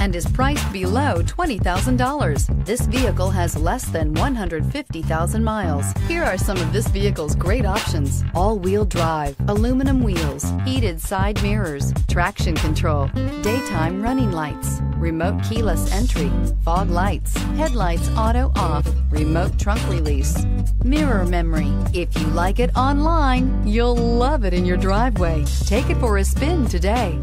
and is priced below $20,000. This vehicle has less than 150,000 miles. Here are some of this vehicle's great options. All-wheel drive, aluminum wheels, heated side mirrors, traction control, daytime running lights, remote keyless entry, fog lights, headlights auto off, remote trunk release, mirror memory. If you like it online, you'll love it in your driveway. Take it for a spin today.